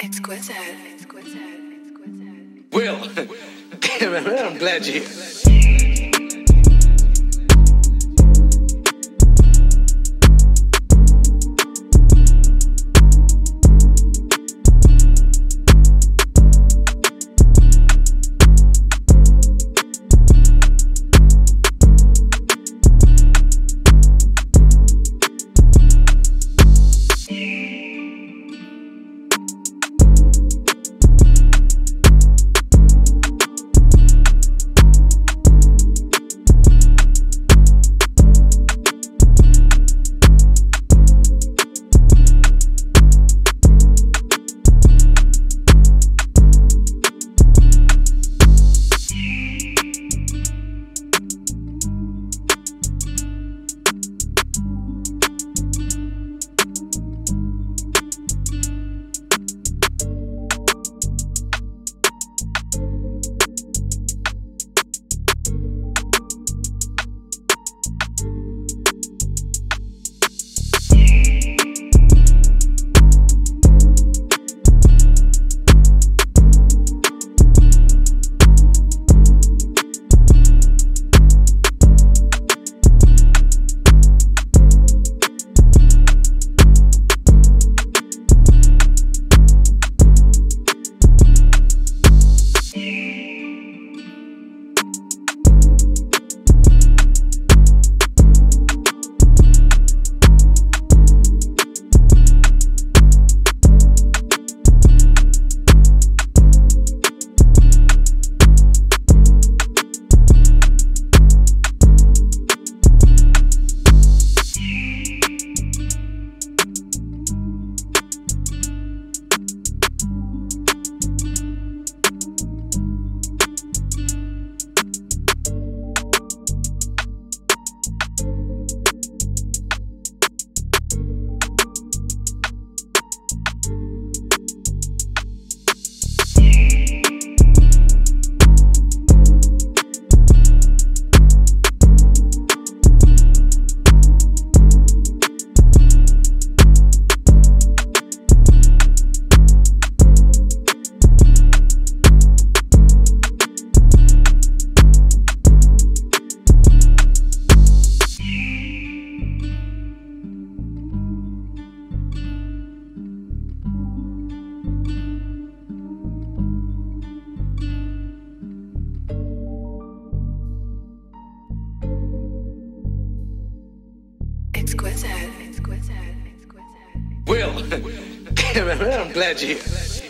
Exquisite. Exquisite. Exquisite. Will, I'm glad you're Exquisite. Exquisite. Exquisite. I'm glad you're here.